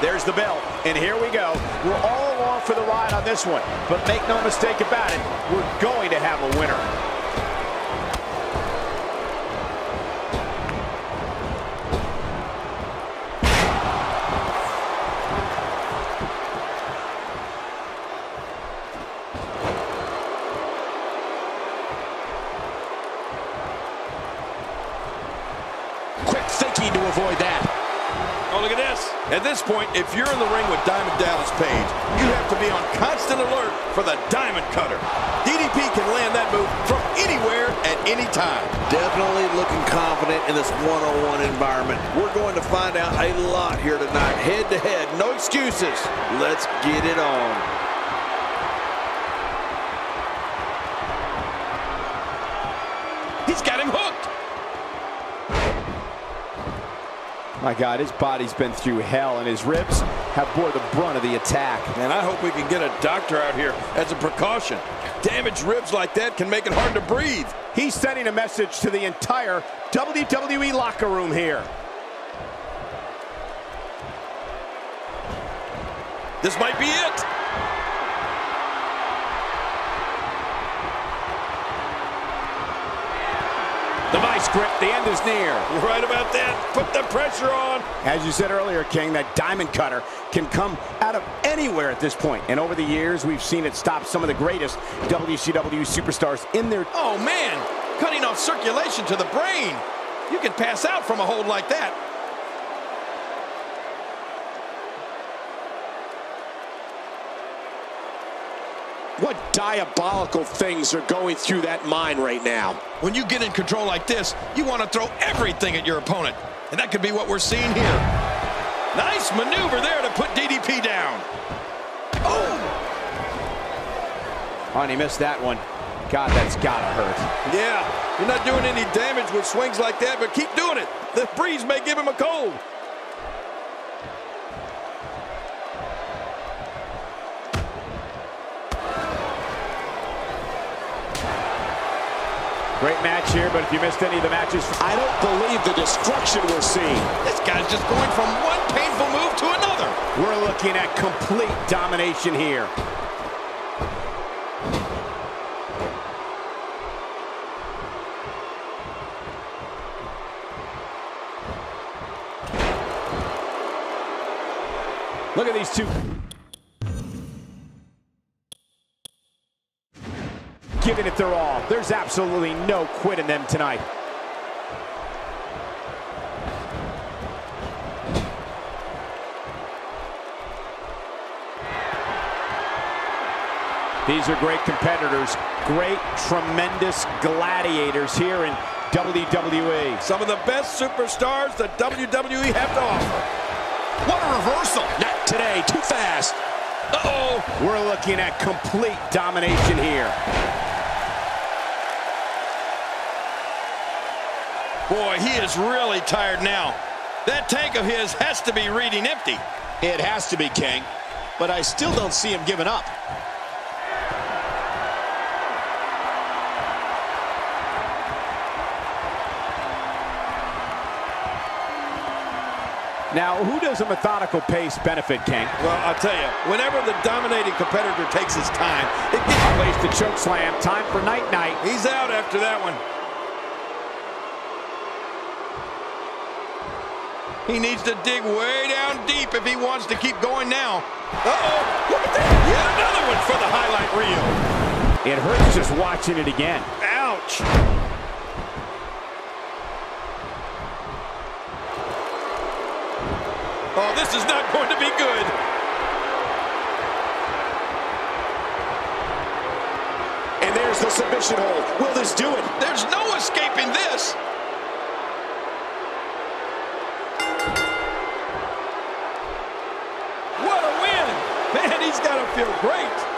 There's the bell, and here we go. We're all along for the ride on this one, but make no mistake about it, we're going to have a winner. Quick thinking to avoid that. Oh, look at this. At this point, if you're in the ring with Diamond Dallas Page, you have to be on constant alert for the Diamond Cutter. DDP can land that move from anywhere at any time. Definitely looking confident in this one-on-one environment. We're going to find out a lot here tonight. Head to head, no excuses. Let's get it on. He's got him hooked. My God, his body's been through hell, and his ribs have bore the brunt of the attack. And I hope we can get a doctor out here as a precaution. Damaged ribs like that can make it hard to breathe. He's sending a message to the entire WWE locker room here. This might be it. The vice grip, the end is near. You're right about that. Put the pressure on. As you said earlier, King, that diamond cutter can come out of anywhere at this point. And over the years, we've seen it stop some of the greatest WCW superstars in their... Oh, man. Cutting off circulation to the brain. You can pass out from a hold like that. What diabolical things are going through that mind right now? When you get in control like this, you want to throw everything at your opponent. And that could be what we're seeing here. Nice maneuver there to put DDP down. Oh, and he missed that one. God, that's gotta hurt. Yeah, you're not doing any damage with swings like that, but keep doing it. The breeze may give him a cold. Great match here, but if you missed any of the matches... I don't believe the destruction we're seeing. This guy's just going from one painful move to another. We're looking at complete domination here. Look at these two. Giving it their all. There's absolutely no quit in them tonight. These are great competitors, great, tremendous gladiators here in WWE. Some of the best superstars that WWE have to offer. What a reversal. Not today. Too fast. Uh-oh. We're looking at complete domination here. Boy, he is really tired now. That tank of his has to be reading empty. It has to be, King. But I still don't see him giving up. Now, who does a methodical pace benefit, King? Well, I'll tell you, whenever the dominating competitor takes his time, it gets... Place the choke slam. Time for night-night. He's out after that one. He needs to dig way down deep if he wants to keep going now. Uh-oh, look at that. Yet another one for the highlight reel. It hurts just watching it again. Ouch. Oh, this is not going to be good. And there's the submission hold. Will this do it? There's no escaping this. He's got to feel great.